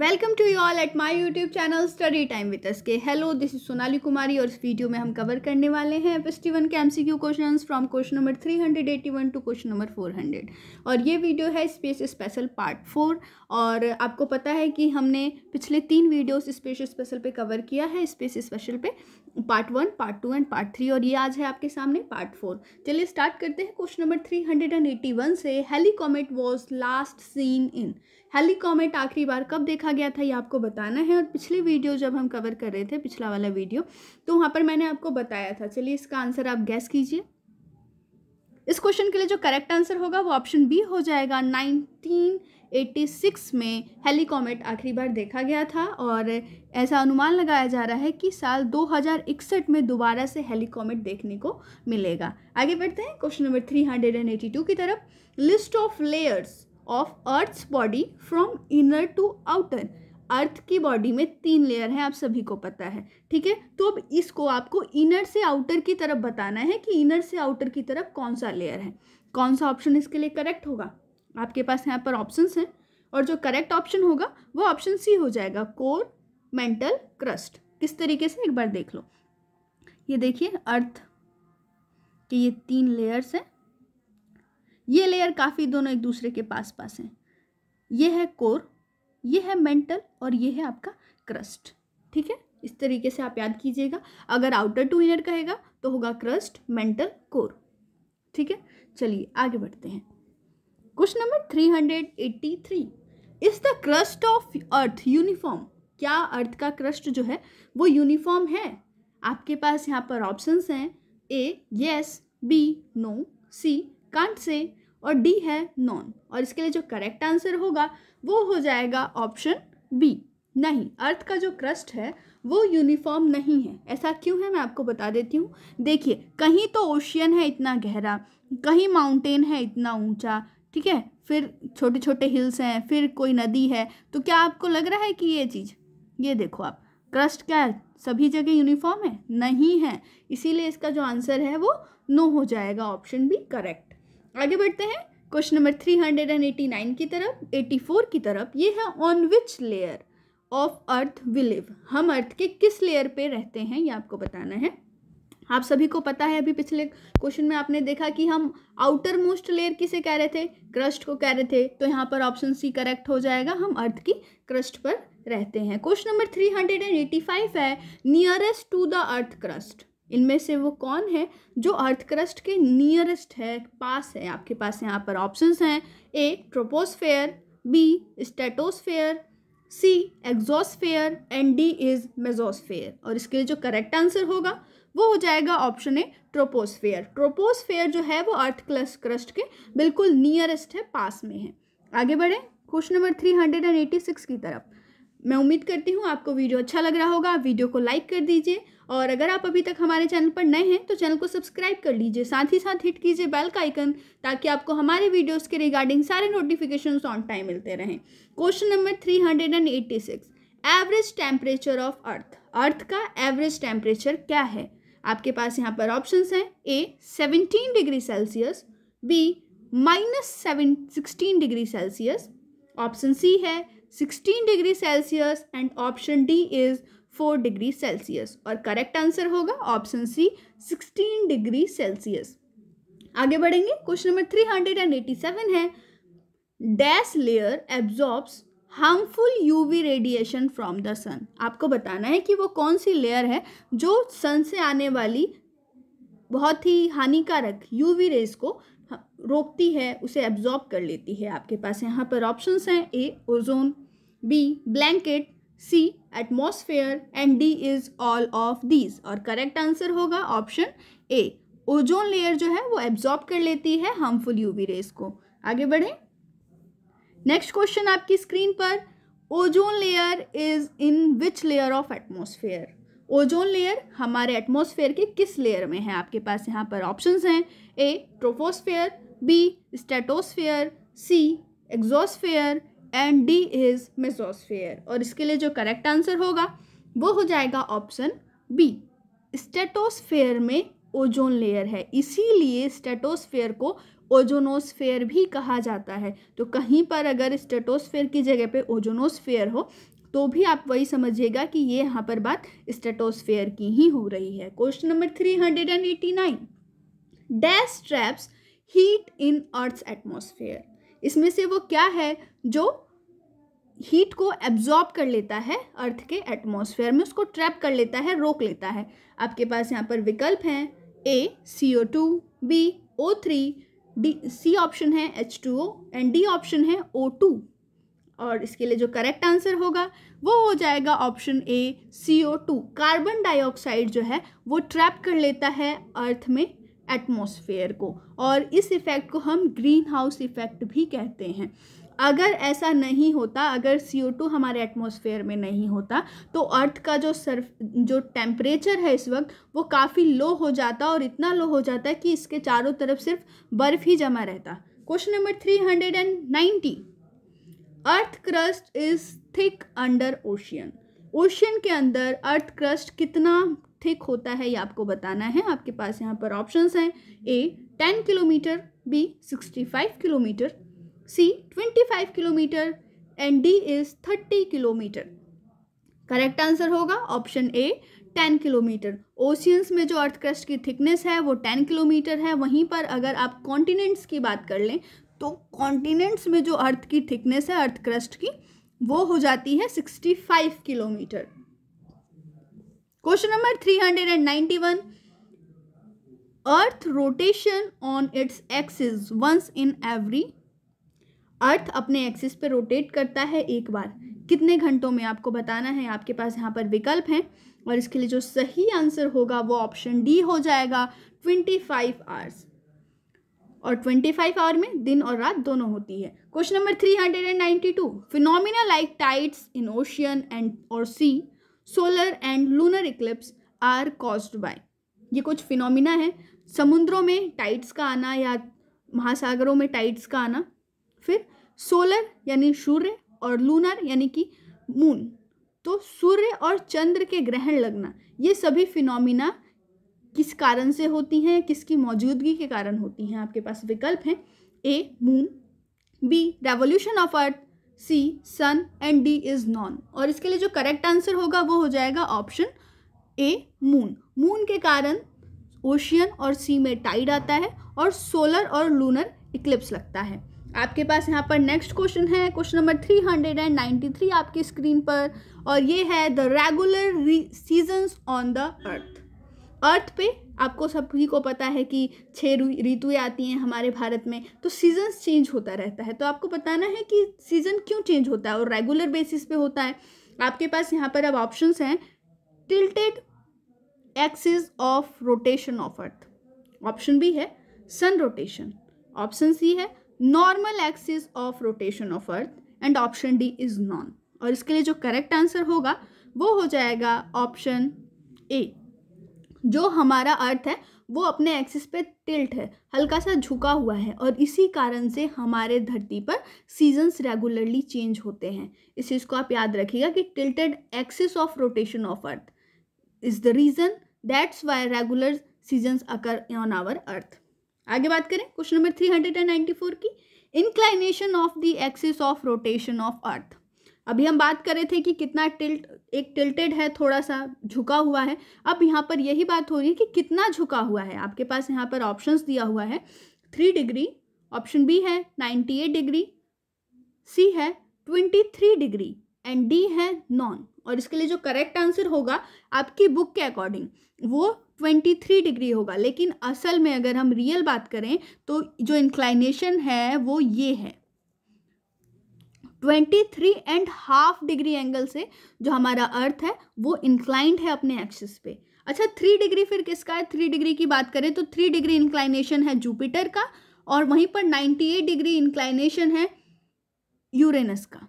Welcome to you all at my YouTube channel study time with S K hello this is Sonali Kumari और इस video में हम cover करने वाले हैं फिफ्टी वन के M C from question number three hundred eighty one to question number four hundred और ये वीडियो है स्पेस स्पेशल पार्ट फोर और आपको पता है कि हमने पिछले तीन वीडियोस स्पेस स्पेशल पे कवर किया है स्पेस स्पेशल पे। Part one, part two and part three और ये आज है आपके सामने पार्ट फोर। चलिए स्टार्ट करते हैं question number three hundred and eighty one से Halley's comet was last seen in. Halley's comet आखिरी बार कब देखा गया था ये आपको बताना है और पिछली वीडियो जब हम कवर कर रहे थे, पिछला वाला वीडियो तो वहाँ पर मैंने आपको बताया था। चलिए इसका आंसर आप गैस कीजिए। इस क्वेश्चन के लिए जो करेक्ट आंसर होगा वो ऑप्शन बी हो जाएगा। 1986 में हेलीकॉमेट आखिरी बार देखा गया था और ऐसा अनुमान लगाया जा रहा है कि साल 2061 में दोबारा से हेलीकॉमेट देखने को मिलेगा। आगे बढ़ते हैं, क्वेश्चन नंबर 382 की तरफ़। List of layers of earth's body from inner to outer. Earth की बॉडी में तीन लेयर हैं, आप सभी को पता है, ठीक है? तो अब इसको आपको इनर से आउटर की तरफ़ बताना है कि इनर से आउटर की तरफ़ कौन सा लेयर है। कौन सा ऑप्शन इसके लिए करेक्ट होगा? आपके पास यहाँ पर ऑप्शंस हैं और जो करेक्ट ऑप्शन होगा, वो ऑप्शन सी हो जाएगा कोर मेंटल क्रस्ट किस तरीके से? एक बार देख लो। ये देखिए अर्थ के ये तीन लेयर्स हैं। ये लेयर काफ़ी दोनों एक दूसरे के पास पास हैं। ये है कोर ये है मेंटल और ये है आपका क्रस्ट ठीक है? इस तरीके से आप याद कीजिएगा। अगर आउटर टू इनर कहेगा तो होगा क्रस्ट मेंटल कोर ठीक है? चलिए, आगे बढ़ते हैं। Question number three hundred eighty three. Is the crust of earth uniform क्या अर्थ का क्रस्ट जो है, वो यूनिफॉर्म है? आपके पास यहाँ पर ऑप्शंस हैं। A yes B no C can't say और डी है नॉन और इसके लिए जो करेक्ट आंसर होगा, वो हो जाएगा ऑप्शन बी नहीं अर्थ का जो क्रस्ट है, वो यूनिफॉर्म नहीं है। ऐसा क्यों है? मैं आपको बता देती हूँ। देखिए, कहीं तो ओशियन है इतना गहरा, कहीं माउंटेन है इतना ऊँचा ठीक है? फिर छोटे छोटे हिल्स हैं, फिर कोई नदी है तो क्या आपको लग रहा है कि ये चीज़, ये देखो आप, क्रस्ट क्या है? सभी जगह यूनिफॉर्म है? नहीं है। इसीलिए इसका जो आंसर है वो नो हो जाएगा, ऑप्शन बी करेक्ट। आगे बढ़ते हैं, question number three hundred and eighty nine की तरफ़, एटी फोर की तरफ़, ये है on which layer of earth we live हम अर्थ के किस लेयर पे रहते हैं, ये आपको बताना है। आप सभी को पता है, अभी पिछले क्वेश्चन में आपने देखा कि हम आउटर मोस्ट लेयर किसे कह रहे थे? क्रस्ट को कह रहे थे। तो यहाँ पर ऑप्शन सी करेक्ट हो जाएगा। हम अर्थ की क्रस्ट पर रहते हैं। Question number three hundred and eighty five है nearest to the earth crust इनमें से वो कौन है जो अर्थ क्रस्ट के नियरेस्ट है, पास है? आपके पास यहाँ पर ऑप्शंस हैं। A troposphere B stratosphere C exosphere and D is mesosphere और इसके लिए जो करेक्ट आंसर होगा वो हो जाएगा ऑप्शन ए ट्रोपोस्फेयर ट्रोपोस्फेयर जो है वो अर्थ क्लस क्रस्ट के बिल्कुल नियरेस्ट है, पास में है। आगे बढ़े question number three hundred and eighty six की तरफ़। मैं उम्मीद करती हूँ आपको वीडियो अच्छा लग रहा होगा। वीडियो को लाइक कर दीजिए और अगर आप अभी तक हमारे चैनल पर नए हैं तो चैनल को सब्सक्राइब कर लीजिए। साथ ही साथ हिट कीजिए बेल का आइकन ताकि आपको हमारे वीडियोस के रिगार्डिंग सारे नोटिफिकेशन ऑन टाइम मिलते रहें। Question number three hundred and eighty six average temperature of earth earth का एवरेज टेम्परेचर क्या है? आपके पास यहाँ पर ऑप्शन हैं A seventeen degree Celsius B minus seven sixteen degree Celsius option C है sixteen degree Celsius and option D is four degree Celsius और करेक्ट आंसर होगा option C sixteen degree Celsius आगे बढ़ेंगे, question number three hundred and eighty seven है dash layer absorbs harmful UV radiation from the sun आपको बताना है कि वो कौन सी लेयर है जो सन से आने वाली बहुत ही हानिकारक यूवी रेज को रोकती है, उसे एब्जॉर्ब कर लेती है आपके पास। यहाँ पर ऑप्शंस हैं A ozone B blanket C atmosphere and D is all of these और करेक्ट आंसर होगा ऑप्शन ए ओजोन लेयर जो है वो एब्जॉर्ब कर लेती है हार्मफुल यूवी रेस को। आगे बढ़ें। नेक्स्ट क्वेश्चन आपकी स्क्रीन पर ozone layer is in which layer of atmosphere ozone layer हमारे एटमोसफेयर के किस लेयर में है? आपके पास यहाँ पर ऑप्शंस हैं। A troposphere B stratosphere C exosphere and D is mesosphere और इसके लिए जो करेक्ट आंसर होगा, वो हो जाएगा ऑप्शन बी स्टेटोस्फेयर में ओजोन लेयर है। इसीलिए स्टेटोस्फेयर को ओजोनोस्फेयर भी कहा जाता है। तो कहीं पर अगर स्टेटोस्फेयर की जगह पे ओजोनोस्फेयर हो तो भी आप वही समझिएगा कि ये यहाँ पर बात स्टेटोस्फेयर की ही हो रही है। Question number three hundred and eighty nine dash traps heat in earth atmosphere इसमें से वो क्या है जो हीट को एब्जॉर्ब कर लेता है अर्थ के एटमॉस्फेयर में, उसको ट्रैप कर लेता है, रोक लेता है। आपके पास यहाँ पर विकल्प हैं। A C O two B O three D C option है H two O and D option है ओ टू और इसके लिए जो करेक्ट आंसर होगा, वो हो जाएगा option A C O two carbon dioxide जो है, वो ट्रैप कर लेता है अर्थ में एटमॉस्फेयर को. और इस इफ़ेक्ट को हम ग्रीन हाउस इफ़ेक्ट भी कहते हैं. अगर ऐसा नहीं होता, अगर सी टू हमारे एटमॉस्फेयर में नहीं होता तो अर्थ का जो सर्फ जो टेम्परेचर है इस वक्त, वो काफ़ी लो हो जाता और इतना लो हो जाता कि इसके चारों तरफ़ सिर्फ़ बर्फ़ ही जमा रहता। Question number three hundred and ninety earth crust is thick under ocean ocean के अंदर अर्थ क्रस्ट कितना थिक होता है, ये आपको बताना है। आपके पास यहाँ पर ऑप्शंस हैं। A ten kilometre B sixty five kilometre twenty five kilometre, and D is thirty kilometre. Correct answer होगा option A, ten kilometre. Oceans में जो अर्थ क्रस्ट की थिकनेस है, वो टेन किलोमीटर है। वहीं पर अगर आप कॉन्टिनेंट्स की बात कर लें तो कॉन्टिनेंट्स में जो अर्थ की थिकनेस है अर्थ क्रस्ट की, वो हो जाती है sixty five kilometre. Question number three hundred and ninety one earth rotation on its axis once in every earth अपने एक्सिस पे रोटेट करता है एक बार। कितने घंटों में आपको बताना है? आपके पास यहाँ पर विकल्प हैं और इसके लिए जो सही आंसर होगा वो ऑप्शन डी हो जाएगा ट्वेंटी फाइव आवर्स और ट्वेंटी फाइव आवर में दिन और रात दोनों होती है। Question number three hundred and ninety two phenomena like tides in ocean and और sea solar and lunar eclipse are caused by ये कुछ फिनोमिना है। समुद्रों में टाइड्स का आना या महासागरों में टाइड्स का आना। फिर सोलर यानी सूर्य और लूनर यानी कि मून। तो सूर्य और चंद्र के ग्रहण लगना, ये सभी फिनोमिना किस कारण से होती हैं, किसकी मौजूदगी के कारण होती हैं, आपके पास विकल्प हैं। A, moon, B revolution of earth C sun and D is none और इसके लिए जो करेक्ट आंसर होगा वो हो जाएगा ऑप्शन ए मून मून के कारण ओशियन और सी में टाइड आता है और सोलर और लूनर इक्लिप्स लगता है। आपके पास यहाँ पर नेक्स्ट क्वेश्चन है। Question number three hundred and ninety three आपकी स्क्रीन पर। और ये है the regular seasons on the earth earth पे आपको सभी को पता है कि छः ऋतुएँ आती हैं हमारे भारत में तो सीजन्स चेंज होता रहता है। तो आपको बताना है कि सीज़न क्यों चेंज होता है और रेगुलर बेसिस पे होता है। आपके पास यहाँ पर अब ऑप्शंस हैं tilted axis of rotation of earth option B है सन रोटेशन ऑप्शन सी है normal axis of rotation of earth and option D is none. और इसके लिए जो करेक्ट आंसर होगा, वो हो जाएगा ऑप्शन ए। जो हमारा अर्थ है, वो अपने एक्सिस पे टिल्ट है, हल्का सा झुका हुआ है और इसी कारण से हमारे धरती पर सीजन्स रेगुलरली चेंज होते हैं। इस चीज़ को आप याद रखिएगा कि tilted axis of rotation of earth is the reason that's why regular seasons occur on our earth आगे बात करें question number three hundred and ninety four की inclination of the axis of rotation of earth अभी हम बात कर रहे थे कि कितना टिल्ट एक टिल्टेड है, थोड़ा सा झुका हुआ है। अब यहाँ पर यही बात हो रही है कि कितना झुका हुआ है। आपके पास यहाँ पर ऑप्शंस दिया हुआ है। थ्री डिग्री ऑप्शन बी है नाइन्टी एट डिग्री सी है twenty three degree and D है नॉन। और इसके लिए जो करेक्ट आंसर होगा आपकी बुक के अकॉर्डिंग, वो ट्वेंटी थ्री डिग्री होगा। लेकिन असल में अगर हम रियल बात करें तो जो इंक्लाइनेशन है, वो ये है। Twenty three and half degree angle से जो हमारा अर्थ है, वो इंक्लाइंड है अपने एक्सिस पे। अच्छा थ्री डिग्री फिर किसका है? थ्री डिग्री की बात करें तो थ्री डिग्री इंक्लाइनेशन है जुपिटर का, और वहीं पर नाइन्टी एट डिग्री इंक्लाइनेशन है यूरेनस का।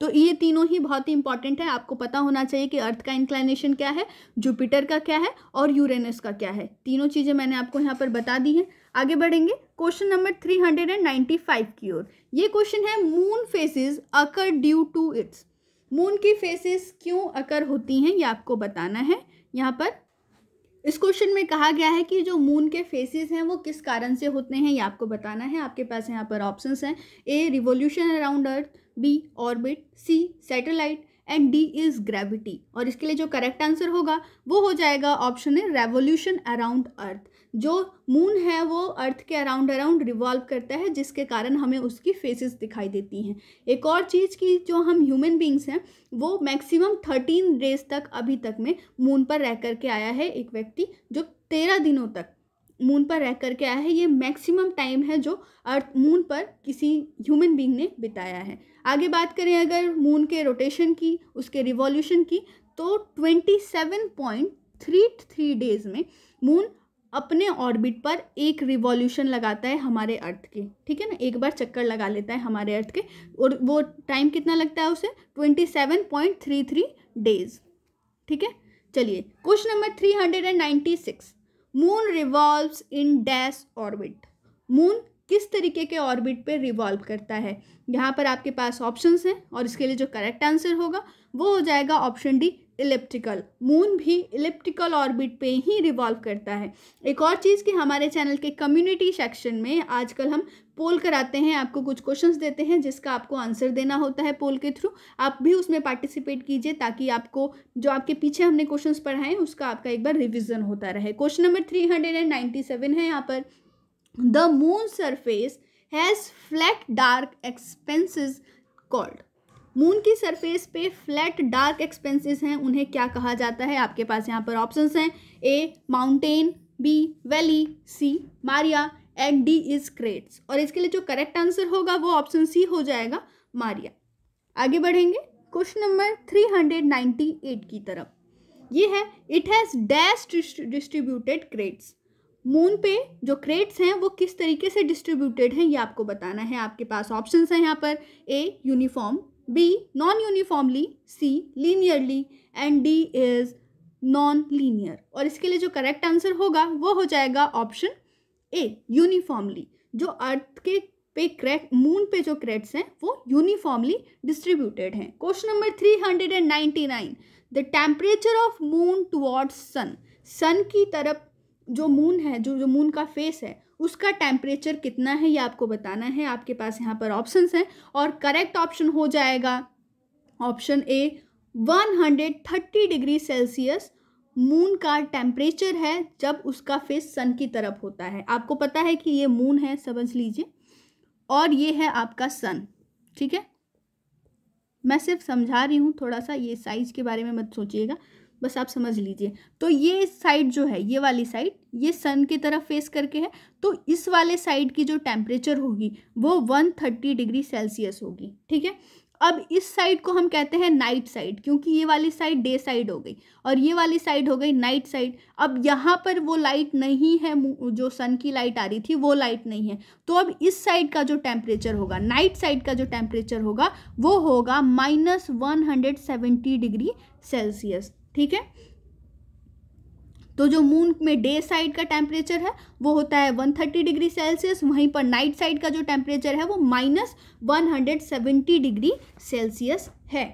तो ये तीनों ही बहुत ही इंपॉर्टेंट है। आपको पता होना चाहिए कि अर्थ का इंक्लाइनेशन क्या है जुपिटर का क्या है और यूरेनस का क्या है। तीनों चीज़ें मैंने आपको यहाँ पर बता दी हैं। आगे बढ़ेंगे। Question number three hundred and ninety five की ओर। ये क्वेश्चन है moon phases occur due to its moon की फेसिस क्यों अकर होती हैं, ये आपको बताना है। यहाँ पर इस क्वेश्चन में कहा गया है कि जो मून के फेसेस हैं, वो किस कारण से होते हैं, ये आपको बताना है। आपके पास यहाँ पर ऑप्शंस हैं। A revolution around earth B orbit C satellite and D is gravity. और इसके लिए जो करेक्ट आंसर होगा, वो हो जाएगा ऑप्शन है रेवोल्यूशन अराउंड अर्थ। जो मून है, वो अर्थ के अराउंड अराउंड रिवॉल्व करता है, जिसके कारण हमें उसकी फेसेस दिखाई देती हैं। एक और चीज़ की जो हम ह्यूमन बींग्स हैं, वो मैक्सिमम थर्टीन डेज़ तक अभी तक में मून पर रह करके आया है एक व्यक्ति, जो तेरह दिनों तक मून पर रह करके आया है। ये मैक्सिमम टाइम है जो अर्थ, मून पर किसी ह्यूमन बींग ने बिताया है। आगे बात करें अगर मून के रोटेशन की, उसके रिवॉल्यूशन की तो twenty seven point three three days में मून अपने ऑर्बिट पर एक रिवॉल्यूशन लगाता है हमारे अर्थ के। ठीक है ना? एक बार चक्कर लगा लेता है हमारे अर्थ के और वो टाइम कितना लगता है उसे? Twenty seven point three three days ठीक है? चलिए question number three hundred and ninety six moon revolves in dash orbit moon किस तरीके के ऑर्बिट पे रिवॉल्व करता है? यहाँ पर आपके पास ऑप्शंस हैं और इसके लिए जो करेक्ट आंसर होगा, वो हो जाएगा ऑप्शन डी, इलिप्टिकल। मून भी इलिप्टिकल ऑर्बिट पे ही रिवॉल्व करता है। एक और चीज़ कि हमारे चैनल के कम्युनिटी सेक्शन में आजकल हम पोल कराते हैं, आपको कुछ क्वेश्चंस देते हैं, जिसका आपको आंसर देना होता है पोल के थ्रू। आप भी उसमें पार्टिसिपेट कीजिए ताकि आपको जो आपके पीछे हमने क्वेश्चंस पढ़ाए उसका आपका एक बार रिविजन होता रहे। Question number three hundred and ninety seven है यहाँ पर। The moon surface has flat dark expanses called moon की सरफेस पे फ्लैट डार्क एक्सपेंसेस हैं, उन्हें क्या कहा जाता है? आपके पास यहाँ पर ऑप्शंस हैं। A mountain B valley C maria and D is craters और इसके लिए जो करेक्ट आंसर होगा, वो ऑप्शन सी हो जाएगा, मारिया। आगे बढ़ेंगे। Question number three hundred ninety eight की तरफ़। ये है it has dash distributed craters moon पे जो क्रेट्स हैं, वो किस तरीके से डिस्ट्रीब्यूटेड हैं, ये आपको बताना है। आपके पास ऑप्शंस हैं यहाँ पर। A uniform B non uniformly C linearly and D is non linear और इसके लिए जो करेक्ट आंसर होगा, वो हो जाएगा ऑप्शन ए यूनिफॉर्मली जो अर्थ के पे क्रैक मून पे जो क्रेट्स हैं, वो यूनिफॉर्मली डिस्ट्रीब्यूटेड हैं। Question number three hundred and ninety nine the temperature of moon towards sun sun की तरफ़ जो मून है, जो जो मून का फेस है, उसका टेम्परेचर कितना है ये आपको बताना है। आपके पास यहाँ पर ऑप्शंस हैं और करेक्ट ऑप्शन हो जाएगा। Option A one hundred thirty degree Celsius moon का टेम्परेचर है जब उसका फेस सन की तरफ़ होता है। आपको पता है कि ये मून है, समझ लीजिए। और ये है आपका सन ठीक है? मैं सिर्फ़ समझा रही हूँ, थोड़ा सा ये साइज़ के बारे में मत सोचिएगा। बस आप समझ लीजिए। तो ये साइड जो है, ये वाली साइड ये सन की तरफ़ फेस करके है तो इस वाले साइड की जो टेम्परेचर होगी, वो वन थर्टी डिग्री सेल्सियस होगी, ठीक है? अब इस साइड को हम कहते हैं नाइट साइड क्योंकि ये वाली साइड डे साइड हो गई, और ये वाली साइड हो गई नाइट साइड अब यहाँ पर वो लाइट नहीं है जो सन की लाइट आ रही थी, वो लाइट नहीं है। तो अब इस साइड का जो टेम्परेचर होगा नाइट साइड का जो टेम्परेचर होगा, वो होगा minus one hundred seventy degree Celsius ठीक है? तो जो मून में डे साइड का टेम्परेचर है, वो होता है वन थर्टी डिग्री सेल्सियस वहीं पर नाइट साइड का जो टेम्परेचर है, वो minus one hundred seventy degree Celsius है।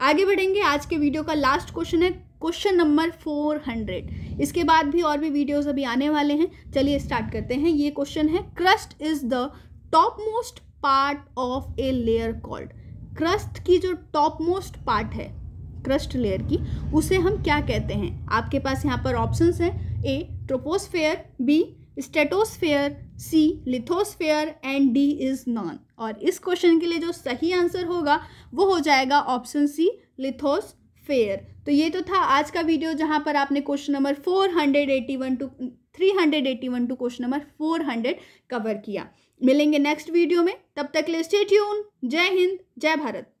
आगे बढ़ेंगे, आज के वीडियो का लास्ट क्वेश्चन है क्वेश्चन नंबर फोर हंड्रेड इसके बाद भी और भी वीडियोस अभी आने वाले हैं। चलिए स्टार्ट करते हैं। ये क्वेश्चन है crust is the top most part of a layer called crust की जो टॉप मोस्ट पार्ट है क्रस्ट लेयर की, उसे हम क्या कहते हैं? आपके पास यहाँ पर ऑप्शंस हैं। A troposphere B stratosphere C lithosphere and D is none और इस क्वेश्चन के लिए जो सही आंसर होगा, वो हो जाएगा ऑप्शन सी लिथोस्फेयर तो ये तो था आज का वीडियो जहाँ पर आपने question number four hundred eighty one to three hundred eighty one to question number four hundred cover किया। मिलेंगे नेक्स्ट वीडियो में। तब तक ले स्टे जय हिंद, जय भारत।